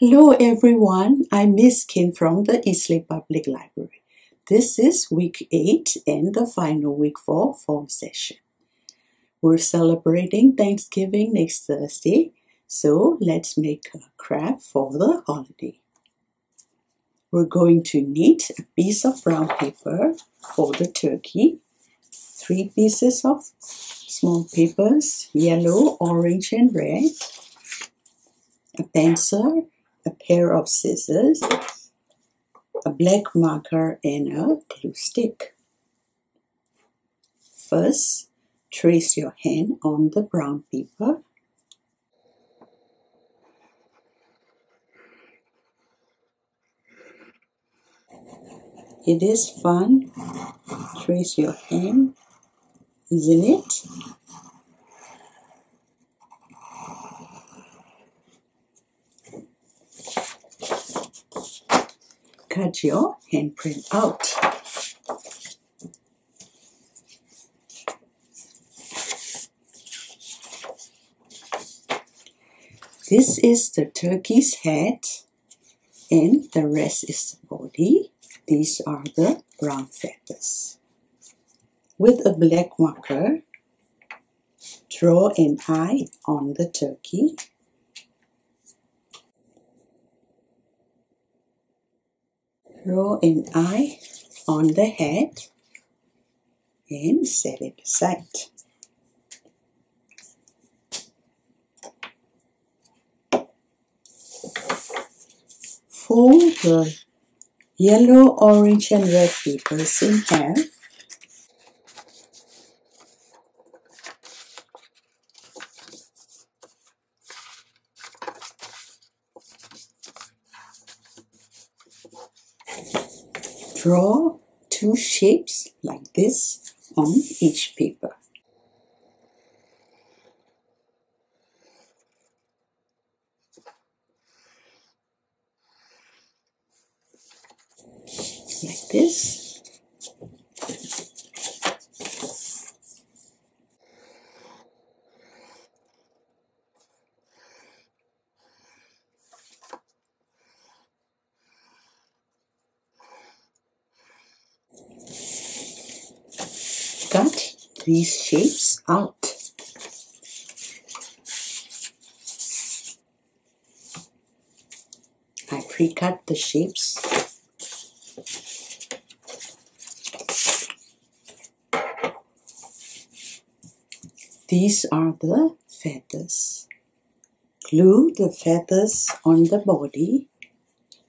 Hello everyone, I'm Miss Khin from the Eastlake Public Library. This is week 8 and the final week for fall session. We're celebrating Thanksgiving next Thursday, so let's make a craft for the holiday. We're going to need a piece of brown paper for the turkey, three pieces of small papers, yellow, orange and red, a pencil, a pair of scissors, a black marker and a glue stick. First, trace your hand on the brown paper. It is fun. Trace your hand, isn't it? Cut your handprint out. This is the turkey's head and the rest is the body. These are the brown feathers. With a black marker, draw an eye on the turkey draw an eye on the head and set it aside. Fold the yellow, orange and red papers in half Draw two shapes like this on each paper. Like this. cut these shapes out. I pre-cut the shapes. These are the feathers. Glue the feathers on the body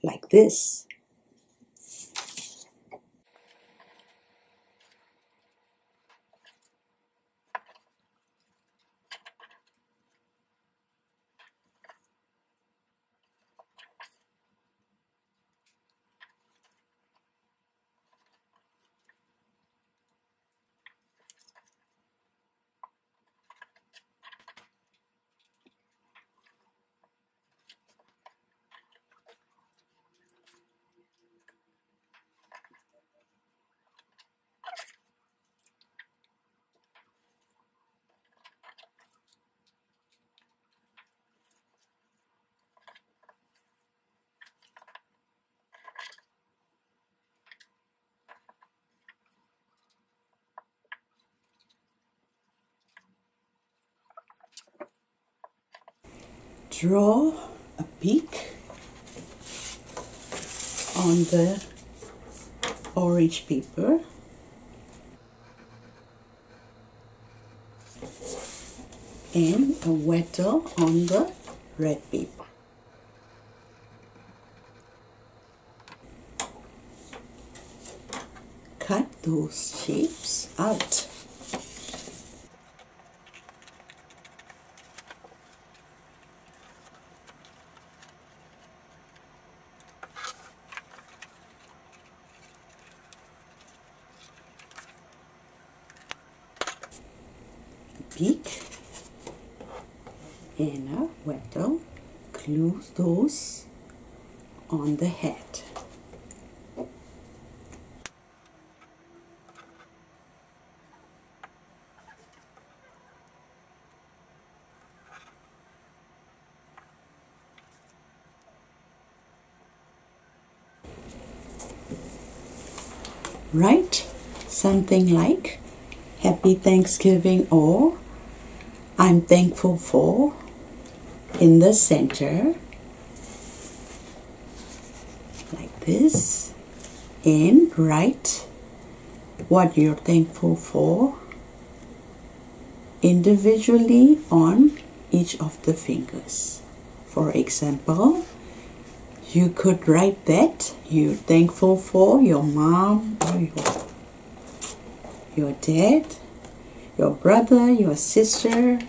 like this. Draw a peak on the orange paper and a wattle on the red paper. Cut those shapes out. peek and I will glue those on the head. Right? Something like Happy Thanksgiving or I'm thankful for in the center like this and write what you're thankful for individually on each of the fingers. For example, you could write that you're thankful for your mom or your, your dad, your brother, your sister,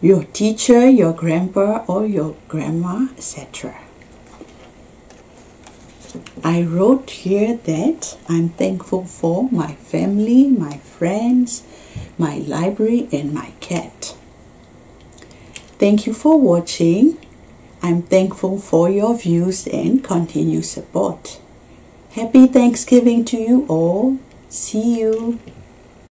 your teacher, your grandpa or your grandma, etc. I wrote here that I'm thankful for my family, my friends, my library, and my cat. Thank you for watching. I'm thankful for your views and continued support. Happy Thanksgiving to you all. See you.